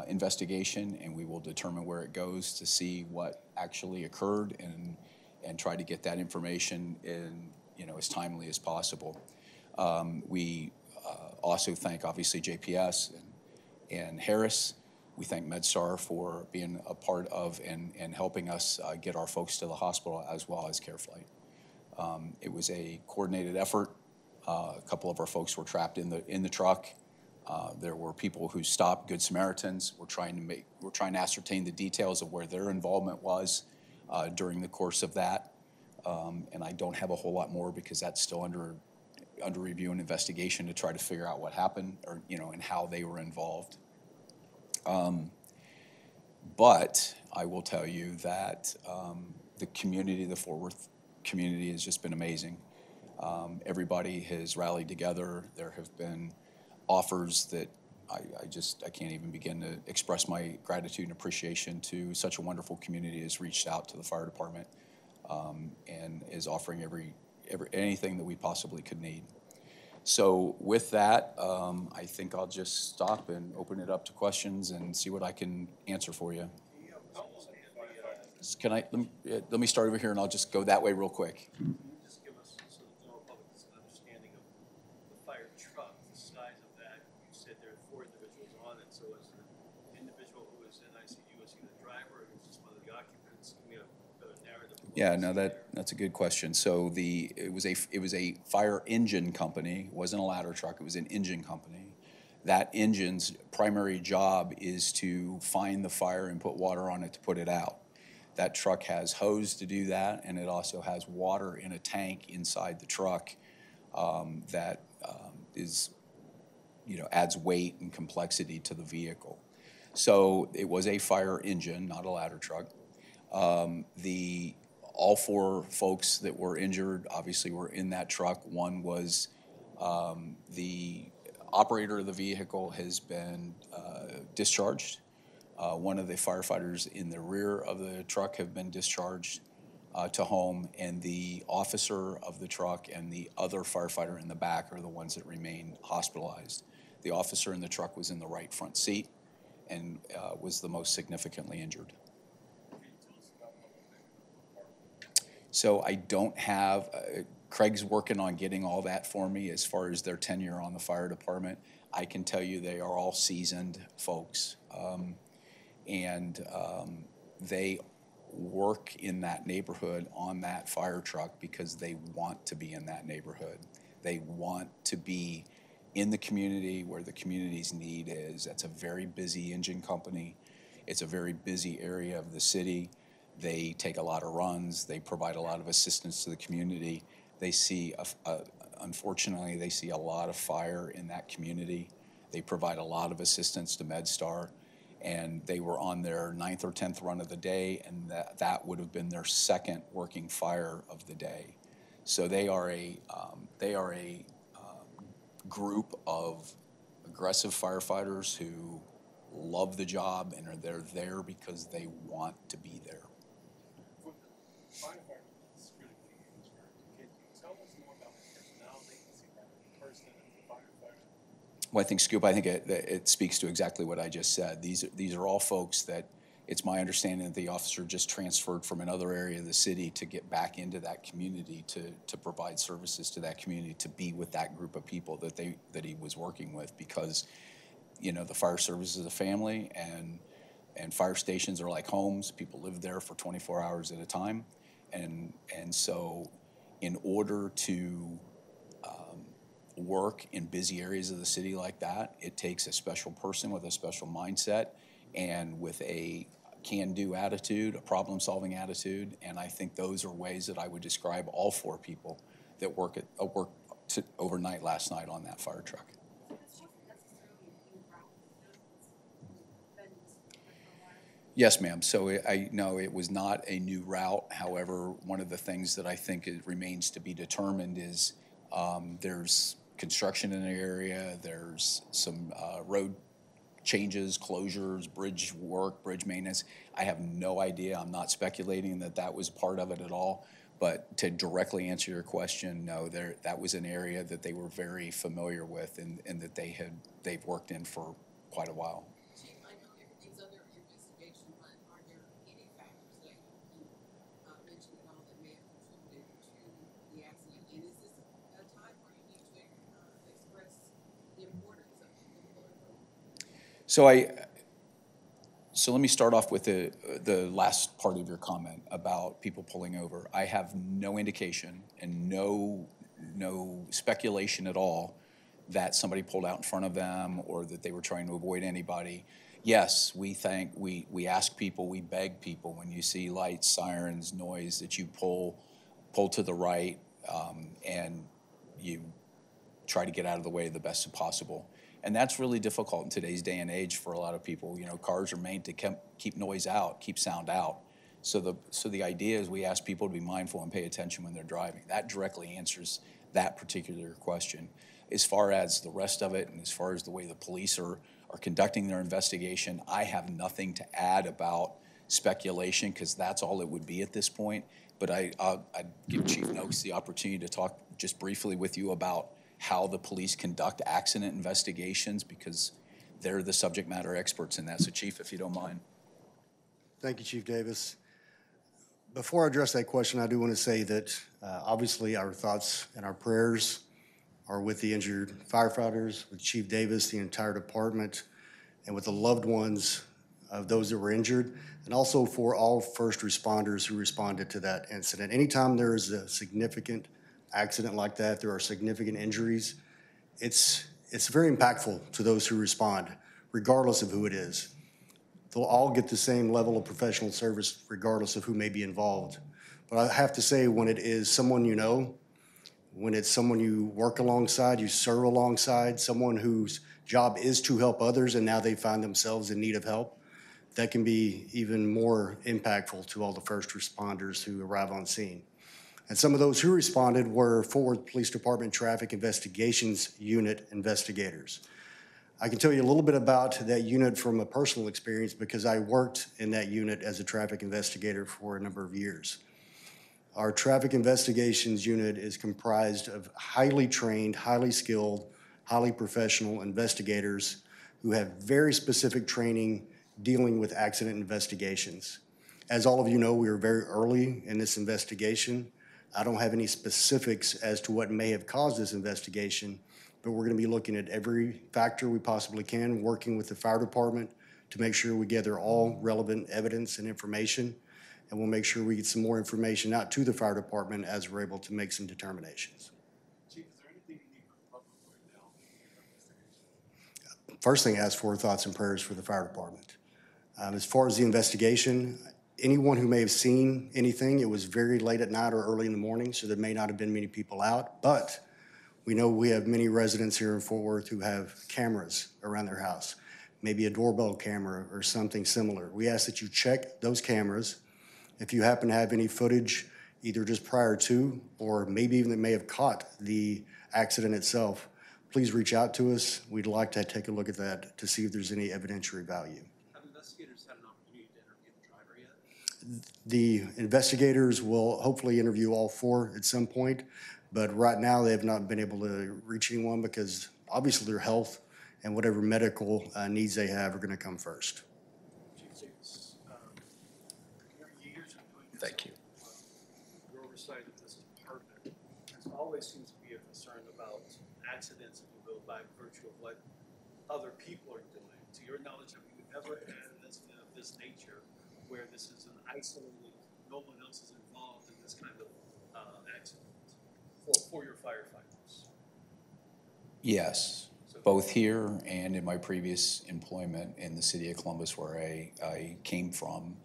uh, investigation, and we will determine where it goes to see what actually occurred and, and try to get that information in, you know, as timely as possible. Um, We uh, also thank, obviously, JPS and, and Harris. We thank MedStar for being a part of and, and helping us uh, get our folks to the hospital as well as CareFlight. Um, It was a coordinated effort. Uh, A couple of our folks were trapped in the, in the truck. Uh, There were people who stopped, Good Samaritans. We're trying to make, we're trying to ascertain the details of where their involvement was uh, during the course of that. Um, And I don't have a whole lot more because that's still under, under review and investigation to try to figure out what happened or, you know, and how they were involved. Um, But I will tell you that um, the community, the Fort Worth community has just been amazing. Um, Everybody has rallied together. There have been offers that I, I just, I can't even begin to express my gratitude and appreciation to such a wonderful community has reached out to the fire department um, and is offering every, every, anything that we possibly could need. So with that, um, I think I'll just stop and open it up to questions and see what I can answer for you. Can I, let me, let me start over here and I'll just go that way real quick. Can you just give us, so the general public has an understanding of the fire truck, the size of that? You said there are four individuals on it, so is the individual who is in ICU, is he the driver or is just one of the occupants? Give me a a narrative. of what Yeah, no, that, that's a good question. So the, it was a, it was a fire engine company, It wasn't a ladder truck, it was an engine company. That engine's primary job is to find the fire and put water on it to put it out. That truck has hose to do that, and it also has water in a tank inside the truck um, that um, is, you know, adds weight and complexity to the vehicle. So it was a fire engine, not a ladder truck. Um, The, all four folks that were injured obviously were in that truck. One was um, the operator of the vehicle has been uh, discharged. Uh, One of the firefighters in the rear of the truck have been discharged uh, to home, and the officer of the truck and the other firefighter in the back are the ones that remain hospitalized. The officer in the truck was in the right front seat and uh, was the most significantly injured. So I don't have, uh, Craig's working on getting all that for me as far as their tenure on the fire department. I can tell you they are all seasoned folks. Um, And um, they work in that neighborhood on that fire truck because they want to be in that neighborhood. They want to be in the community where the community's need is. That's a very busy engine company. It's a very busy area of the city. They take a lot of runs. They provide a lot of assistance to the community. They see, a, a- unfortunately, they see a lot of fire in that community. They provide a lot of assistance to MedStar. And they were on their ninth or 10th run of the day, and that, that would have been their second working fire of the day. So they are a, um, they are a um, group of aggressive firefighters who love the job and are they're there because they want to be there. For the firefighter that's critically injured, can you tell us more about the personality, is he that person as a firefighter? Well, I think Scoop, I think it, it speaks to exactly what I just said. These, these are all folks that, it's my understanding that the officer just transferred from another area of the city to get back into that community to, to provide services to that community, to be with that group of people that they, that he was working with because, you know, the fire service is a family and, and fire stations are like homes. People live there for 24 hours at a time. And, and so in order to work in busy areas of the city like that, it takes a special person with a special mindset and with a can-do attitude, a problem-solving attitude, and I think those are ways that I would describe all four people that work at, uh, worked to- overnight last night on that fire truck. Yes, ma'am. So I, know it was not a new route. However, one of the things that I think remains to be determined is um, there's construction in the area, there's some uh, road changes, closures, bridge work, bridge maintenance. I have no idea. I'm not speculating that that was part of it at all. But to directly answer your question, no, there, that was an area that they were very familiar with and, and that they had, they've worked in for quite a while. So I, so let me start off with the, the last part of your comment about people pulling over. I have no indication and no, no speculation at all that somebody pulled out in front of them or that they were trying to avoid anybody. Yes, we thank, we, we ask people, we beg people, when you see lights, sirens, noise, that you pull, pull to the right, um, and you try to get out of the way the best possible. And that's really difficult in today's day and age for a lot of people. You know, cars are made to keep, keep noise out, keep sound out. So the, so the idea is we ask people to be mindful and pay attention when they're driving. That directly answers that particular question. As far as the rest of it and as far as the way the police are, are conducting their investigation, I have nothing to add about speculation because that's all it would be at this point. But I, I'll, I'd give Chief Noakes the opportunity to talk just briefly with you about how the police conduct accident investigations because they're the subject matter experts in that. So Chief, if you don't mind. Thank you, Chief Davis. Before I address that question, I do want to say that uh, obviously our thoughts and our prayers are with the injured firefighters, with Chief Davis, the entire department, and with the loved ones of those that were injured, and also for all first responders who responded to that incident. Anytime there is a significant accident like that, there are significant injuries, it's, it's very impactful to those who respond, regardless of who it is. They'll all get the same level of professional service regardless of who may be involved. But I have to say, when it is someone you know, when it's someone you work alongside, you serve alongside, someone whose job is to help others and now they find themselves in need of help, that can be even more impactful to all the first responders who arrive on scene. And some of those who responded were Fort Worth Police Department Traffic Investigations Unit investigators. I can tell you a little bit about that unit from a personal experience because I worked in that unit as a traffic investigator for a number of years. Our traffic investigations unit is comprised of highly trained, highly skilled, highly professional investigators who have very specific training dealing with accident investigations. As all of you know, we are very early in this investigation. I don't have any specifics as to what may have caused this investigation, but we're going to be looking at every factor we possibly can, working with the fire department to make sure we gather all relevant evidence and information. And we'll make sure we get some more information out to the fire department as we're able to make some determinations. Chief, is there anything you need from the public right now? in your investigation? First thing I ask for thoughts and prayers for the fire department. Um, as far as the investigation, anyone who may have seen anything, it was very late at night or early in the morning, so there may not have been many people out. But we know we have many residents here in Fort Worth who have cameras around their house, maybe a doorbell camera or something similar. We ask that you check those cameras. If you happen to have any footage, either just prior to or maybe even that may have caught the accident itself, please reach out to us. We'd like to take a look at that to see if there's any evidentiary value. Have investigators had an opportunity to interview the driver yet? The investigators will hopefully interview all four at some point, but right now they have not been able to reach anyone because obviously their health and whatever medical uh, needs they have are going to come first. Chief Davis, um, your years of doing this. Thank you. Your oversight of this is perfect. There always seems to be a concern about accidents, if you will, by virtue of what other people are doing. To your knowledge, have you ever had an incident of this nature where this is an isolated, no one else is involved in this kind of, uh, accident for, for your firefighters? Yes, both here and in my previous employment in the city of Columbus where I, I came from.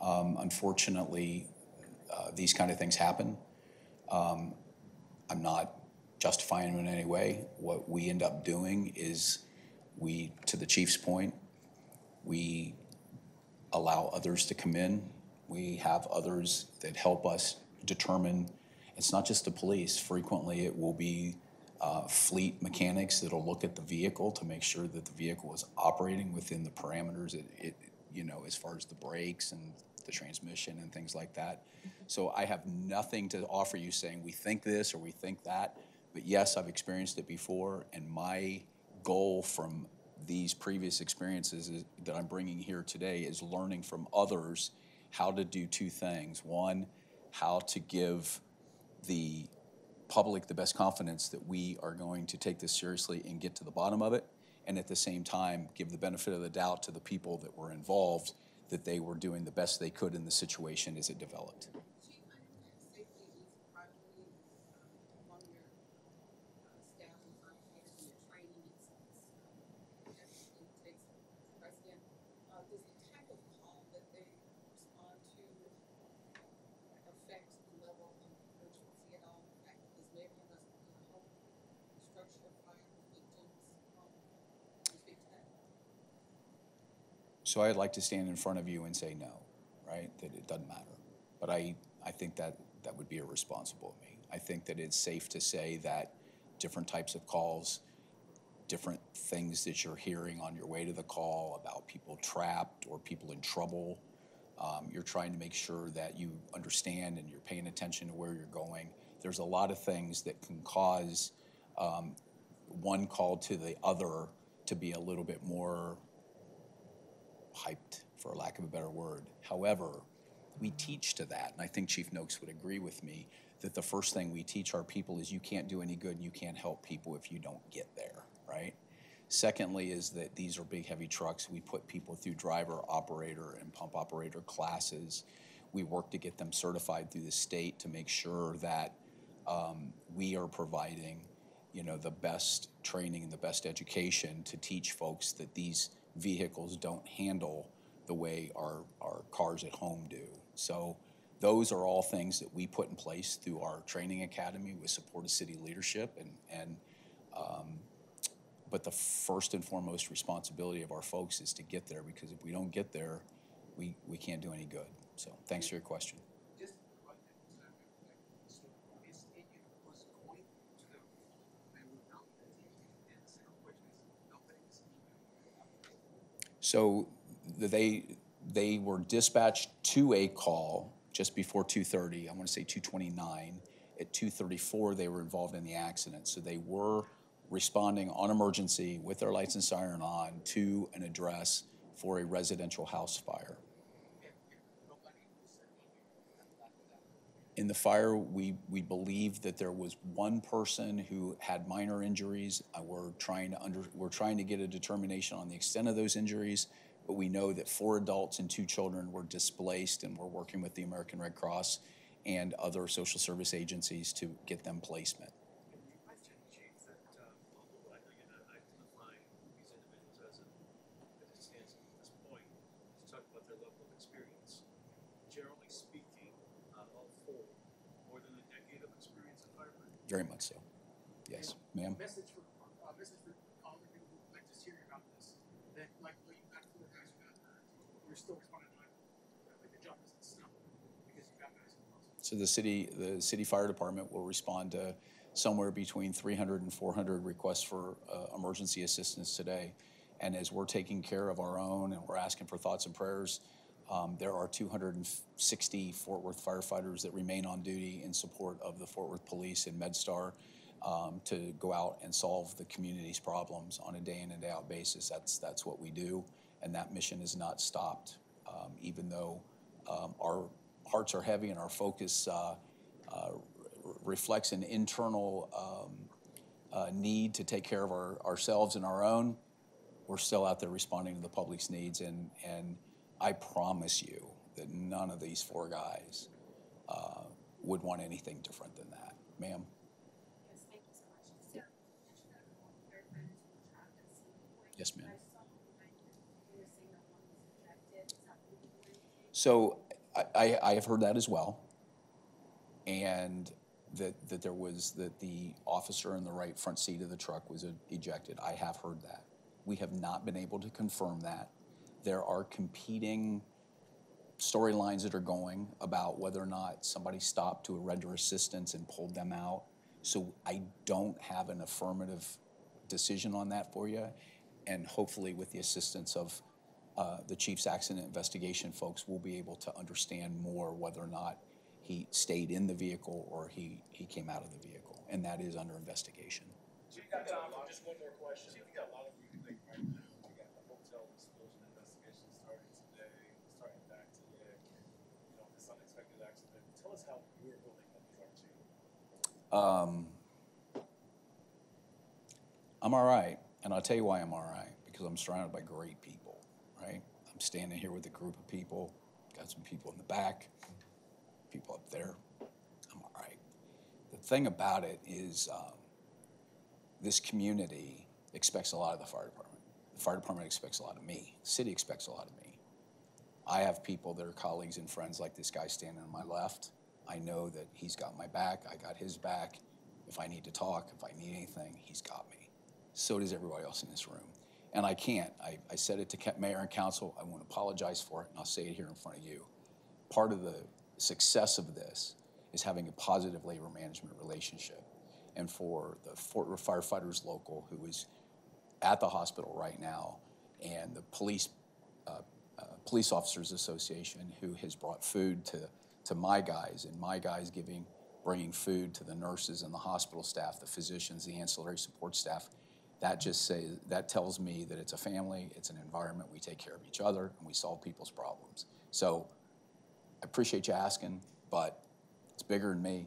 Um, unfortunately, uh, these kind of things happen. Um, I'm not justifying them in any way. What we end up doing is we, to the chief's point, we allow others to come in. We have others that help us determine, it's not just the police. Frequently, it will be uh, fleet mechanics that'll look at the vehicle to make sure that the vehicle is operating within the parameters, it, it, you know, as far as the brakes and the transmission and things like that. So I have nothing to offer you saying we think this or we think that. But yes, I've experienced it before, and my goal from these previous experiences is, that I'm bringing here today is learning from others how to do two things. One, how to give the public the best confidence that we are going to take this seriously and get to the bottom of it. and at the same time, give the benefit of the doubt to the people that were involved, that they were doing the best they could in the situation as it developed. Chief, I understand safety is priority um, among your uh, staff and firefighters and your training. It's, it's, uh, everything takes precedent. Uh, Does the type of call that they respond to affect the level of urgency at Does maybe whole structure fire victims? So I'd like to stand in front of you and say no, right? That it doesn't matter. But I, I think that that would be irresponsible of me. I think that it's safe to say that different types of calls, different things that you're hearing on your way to the call about people trapped or people in trouble, um, you're trying to make sure that you understand and you're paying attention to where you're going. There's a lot of things that can cause um, one call to the other to be a little bit more hyped, for lack of a better word. However, we teach to that, and I think Chief Noakes would agree with me that the first thing we teach our people is you can't do any good and you can't help people if you don't get there, right? Secondly, is that these are big, heavy trucks. We put people through driver, operator, and pump operator classes. We work to get them certified through the state to make sure that um, we are providing, you know, the best training and the best education to teach folks that these vehicles don't handle the way our, our cars at home do. So those are all things that we put in place through our training academy with support of city leadership and, and um, but the first and foremost responsibility of our folks is to get there because if we don't get there, we, we can't do any good. So thanks for your question. just about that, so this engine was going to the railroad now, and the second question is, nobody is So they, they were dispatched to a call just before two thirty, I want to say two twenty-nine. At two thirty-four, they were involved in the accident, so they were responding on emergency with their lights and siren on to an address for a residential house fire. In the fire, we, we believe that there was one person who had minor injuries. Uh, We're trying to under, we're trying to get a determination on the extent of those injuries, but we know that four adults and two children were displaced, and we're working with the American Red Cross and other social service agencies to get them placement. You mentioned, Chief, that, um, although I know you're not identifying these individuals as of, as it stands at this point, you talk about their level of experience. Generally speaking, on all four, more than a decade of experience in firefighting? Very much so. Yes, ma'am? Message for, uh, message for all of you who like about this, that like, what you got four guys who got hurt, you're still responding to like the job because you got guys. So the city, the city fire department will respond to somewhere between 300 and 400 requests for uh, emergency assistance today. And as we're taking care of our own and we're asking for thoughts and prayers, um, there are 260 Fort Worth firefighters that remain on duty in support of the Fort Worth Police and MedStar um, to go out and solve the community's problems on a day in and day out basis. That's, that's what we do, and that mission is not stopped, um, even though um, our hearts are heavy and our focus uh, uh, re- reflects an internal um, uh, need to take care of our, ourselves and our own. We're still out there responding to the public's needs, and, and I promise you that none of these four guys uh, would want anything different than that. Ma'am? Yes, thank you so much. So, you mentioned that all the firefighters were trapped at some point. Yes, ma'am. I saw behind you, you were saying that one was ejected. Is that what you were saying? So I, I, I have heard that as well. And that, that there was, that the officer in the right front seat of the truck was ejected. I have heard that. We have not been able to confirm that. There are competing storylines that are going about whether or not somebody stopped to render assistance and pulled them out. So I don't have an affirmative decision on that for you. And hopefully with the assistance of uh, the chief's accident investigation folks we'll be able to understand more whether or not he stayed in the vehicle or he, he came out of the vehicle. And that is under investigation. Chief, you got time for just one more question? Chief, you got a lot of you like right now, we got the hotel explosion investigation starting today, starting back today. You know, this unexpected accident. Tell us how you're building up the truck, Chief. Um, I'm all right. And I'll tell you why I'm all right, because I'm surrounded by great people, right? I'm standing here with a group of people, got some people in the back, people up there. I'm all right. The thing about it is, um, this community expects a lot of the fire department. The fire department expects a lot of me. The city expects a lot of me. I have people that are colleagues and friends like this guy standing on my left. I know that he's got my back, I got his back. If I need to talk, if I need anything, he's got me. So does everybody else in this room. And I can't. I, I said it to mayor and council. I want to apologize for it, and I'll say it here in front of you. Part of the success of this is having a positive labor management relationship. And for the Fort Worth firefighters local who is at the hospital right now, and the police uh, uh, Police Officers Association, who has brought food to, to my guys, and my guys giving, bringing food to the nurses and the hospital staff, the physicians, the ancillary support staff. That just says, that tells me that it's a family, it's an environment, we take care of each other, and we solve people's problems. So I appreciate you asking, but it's bigger than me,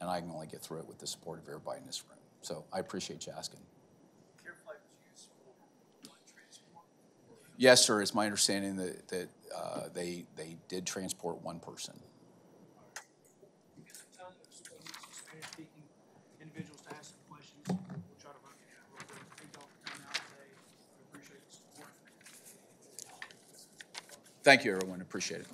and I can only get through it with the support of everybody in this room. So I appreciate you asking. Care flight was used for one. Yes, sir, it's my understanding that, that uh, they, they did transport one person. You get some time, there's some Spanish speaking individuals to ask some questions. We'll try to run through that real quick. Thank y'all for coming out today. We appreciate the support. Thank you, everyone, appreciate it.